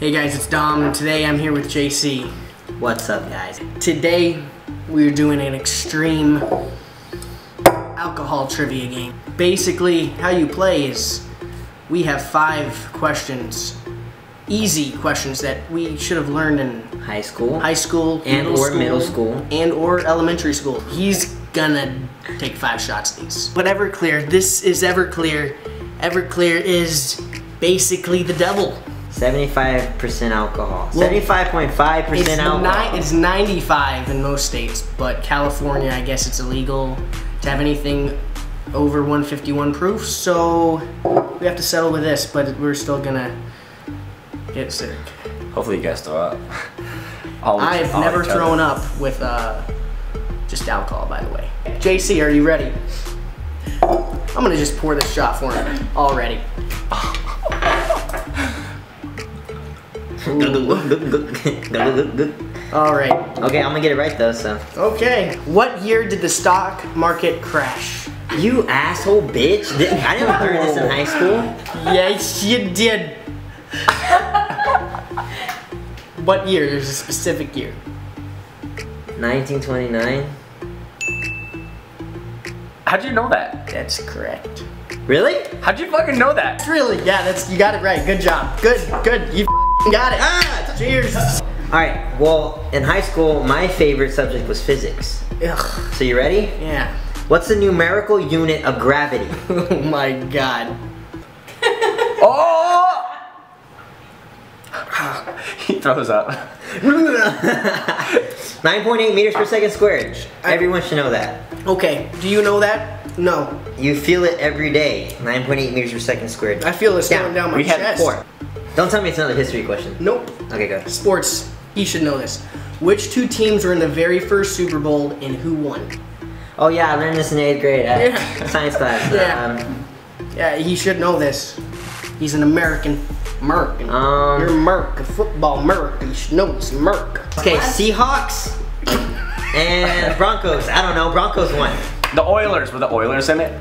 Hey guys, it's Dom, and today I'm here with JC. What's up, guys? Today, we're doing an extreme alcohol trivia game. Basically, how you play is we have five questions, easy questions that we should have learned in High school. high school, And or middle school. and or elementary school. He's gonna take five shots at these. But Everclear, this is Everclear. Everclear is basically the devil. 75% alcohol. 75.5% It's, alcohol. ni- it's 95 in most states, but California, I guess it's illegal to have anything over 151 proof, so we have to settle with this, but we're still gonna get sick. Hopefully you guys throw up. All- I've all never each other. thrown up with uh, just alcohol, by the way. JC, are you ready? I'm gonna just pour this shot for him already. All right. okay, I'm gonna get it right though, so. Okay. What year did the stock market crash? You asshole bitch. Did- I didn't learn this in high school. Yes, you did. what year? There's a specific year. 1929. How'd you know that? That's correct. Really? How'd you fucking know that? Really? Yeah, that's you got it right. Good job. Good, good. You f***ing got it. Ah! Cheers. Alright, well, in high school, my favorite subject was physics. Ugh. So you ready? Yeah. What's the numerical unit of gravity? Oh my god. Oh! he throws up. 9.8 meters per second squared. Everyone should know that. Okay. Do you know that? No. You feel it every day. 9.8 meters per second squared. I feel it Down. going down my We had. Four. Don't tell me it's another history question. Nope. Okay, go. Sports. He should know this. Which two teams were in the very first Super Bowl and who won? Oh yeah, I learned this in eighth grade at Yeah. science class. Yeah. Um, Yeah, he should know this. He's an American. American. Um, You're America. Football America. You should know it's America. okay, Seahawks and Broncos. I don't know. Broncos won. The Oilers, were the Oilers in it?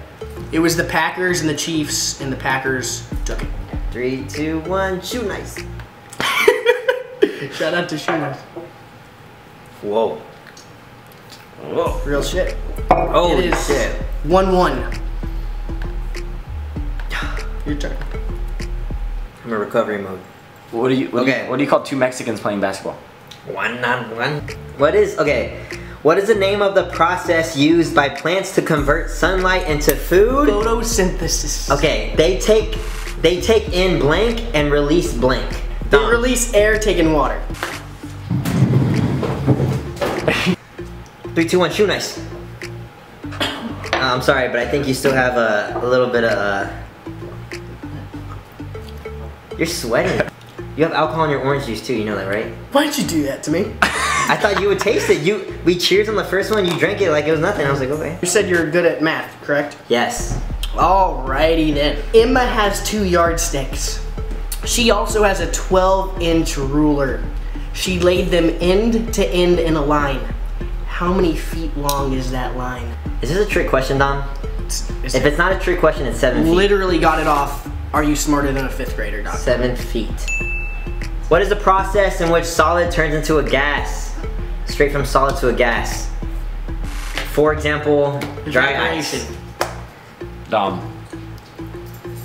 It was the Packers and the Chiefs, and the Packers took it. Three, two, one. Shoot, nice. Shout out to Shooters. Whoa. Whoa. Real shit. Oh it is shit. 1 1. Your turn. I'm in recovery mode. What do you? What do Okay. you, what do you call two Mexicans playing basketball? One on one. What is okay? What is the name of the process used by plants to convert sunlight into food? Photosynthesis. Okay, they take they take in blank and release blank. They release air taking water. Three, two, one, shoot nice. Uh, I'm sorry, but I think you still have a, a little bit of. Uh... You're sweating. You have alcohol in your orange juice too. You know that, right? Why'd you do that to me? I thought you would taste it. You we cheers on the first one. You drank it like it was nothing. I was like, okay. You said you're good at math, correct? Yes. Alrighty then. Emma has two yardsticks. She also has a 12 inch ruler. She laid them end to end in a line. How many feet long is that line? Is this a trick question, Dom? It's, it's If it's not a trick question, it's seven feet. literally got it off. Are you smarter than a fifth grader, Doc? Seven feet. What is the process in which solid turns into a gas? Straight from solid to a gas. For example, dry ice. Evaporation. Dom.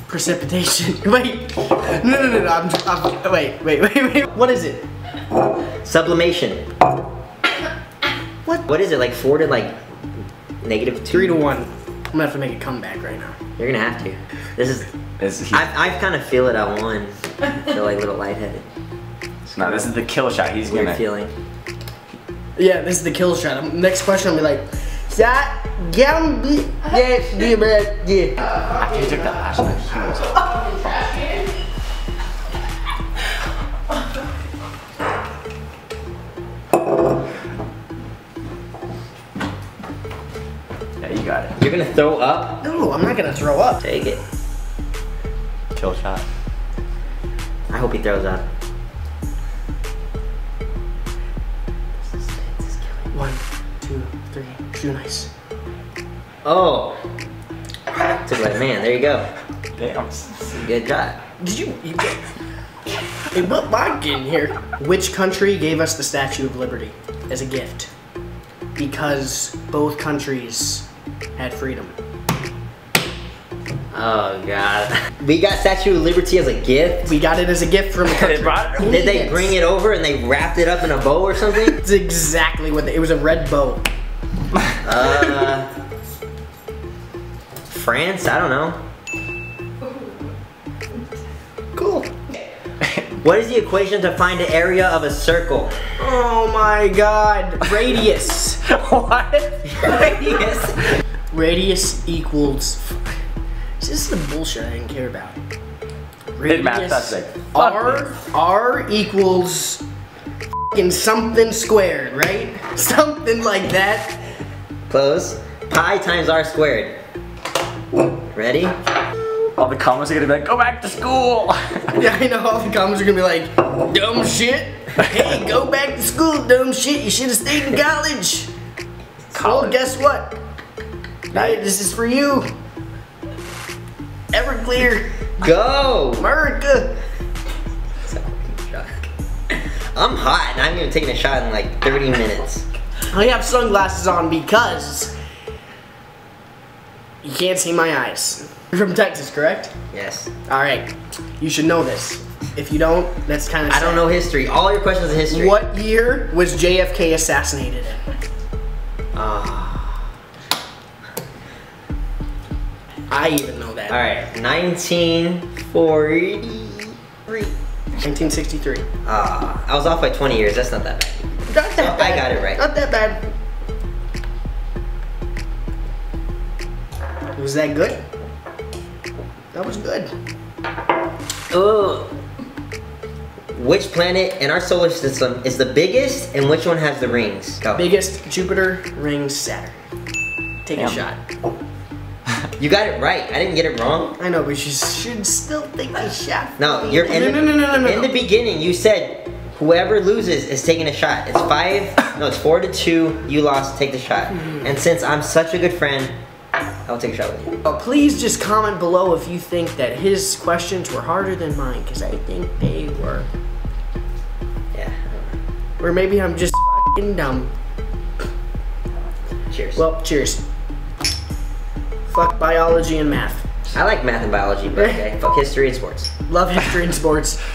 Precipitation. Wait. No, no, no, no. I'm, I'm, wait, wait, wait, wait. What is it? Sublimation. What? What is it, like four to like negative two? Three to one. I'm gonna have to make a comeback right now. You're gonna have to. This is, Is I, I kind of feel it at one. I feel like a little lightheaded. no, this is the kill shot. He's Weird gonna. feeling. Yeah, this is the kill shot. Um, Next question, I'll be like, that gambi, yeah, yeah, man, yeah. After he took that last he was. Yeah, you got it. You're gonna throw up? No, I'm not gonna throw up. Take it. Kill shot. I hope he throws up. One, two, three. Shoot nice. Oh. Took like man, there you go. Damn. Good job. Did you? you Hey, put vodka in here. Which country gave us the Statue of Liberty as a gift? Because both countries had freedom. Oh god. We got Statue of Liberty as a gift. We got it as a gift from the country. They brought it? Did they bring it over and they wrapped it up in a bow or something? It's exactly what they, it was. A red bow. Uh, France? I don't know. Cool. What is the equation to find the area of a circle? Oh my God. Radius. what? Radius. Radius equals. This is the bullshit I didn't care about. Did math, that's it. R R equals in something squared, right? Something like that. Close. Pi times r squared. Ready? All the comments are gonna be like, go back to school. Yeah, I know all the comments are gonna be like, dumb shit. Hey, go back to school, dumb shit. You should have stayed in college. Well, guess what? Hey, this is for you. Everclear, Go! America. I'm hot and I haven't even taken a shot in like 30 minutes. I have sunglasses on because you can't see my eyes. You're from Texas, correct? Yes. All right. You should know this. If you don't, that's kind of. I don't know history. All your questions are history. What year was JFK assassinated in? Ah. I even know that. Alright, 1943. 1963. Ah, I was off by 20 years. That's not that bad. Not that I bad. got it right. Not that bad. Was that good? That was good. Oh. Which planet in our solar system is the biggest and which one has the rings? Go. Biggest Jupiter rings Saturn. Take a Damn. shot. You got it right. I didn't get it wrong. I know, but you should still take a shot. No, you're in no, the, no, no, no, no, no. in the beginning. You said whoever loses is taking a shot. It's five. no, it's four to two. You lost. Take the shot. Hmm. And since I'm such a good friend, I'll take a shot with you. Uh, please just comment below if you think that his questions were harder than mine, because I think they were. Yeah. Or maybe I'm just fucking dumb. Cheers. Well, cheers. Fuck biology and math. I like math and biology, but okay. Fuck history and sports. Love history and sports.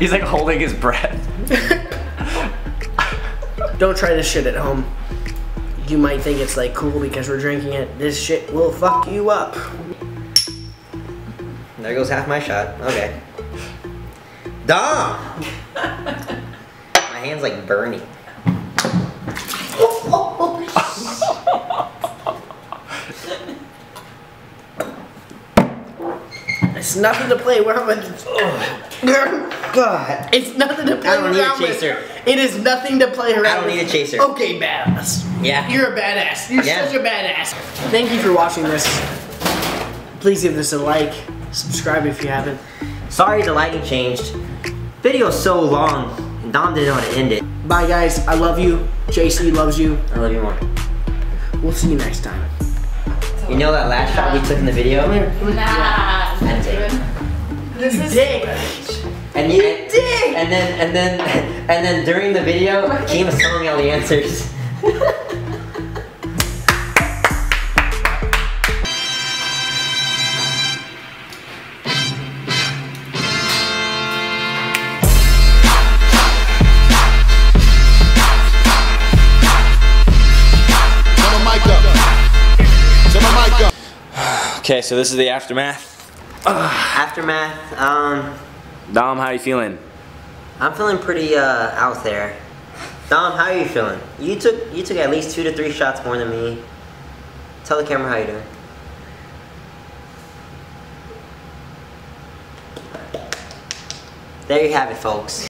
He's like holding his breath. Don't try this shit at home. You might think it's like cool because we're drinking it. This shit will fuck you up. There goes half my shot. Okay. Dom! my hand's like burning. It's nothing to play around with. God. It's nothing to play with. I don't need a around with. chaser. It is nothing to play around I don't with. need a chaser. Okay, badass. Yeah. You're a badass. You're Yeah. such a badass. Thank you for watching this. Please give this a like. Subscribe if you haven't. Sorry the lighting changed. Video's so long, and Dom didn't want to end it. Bye, guys. I love you. JC loves you. I love you more. We'll see you next time. You know that last shot we took in the video? Nah. I take it. This is Dick. And you did! And then and then and then during the video, Keem was telling me all the answers. Turn my mic up. Turn my mic up. Okay, so this is the aftermath. Aftermath, um, Dom, how you feeling? I'm feeling pretty uh, out there. Dom, how are you feeling? You took you took at least two to three shots more than me. Tell the camera how you doing. There you have it, folks.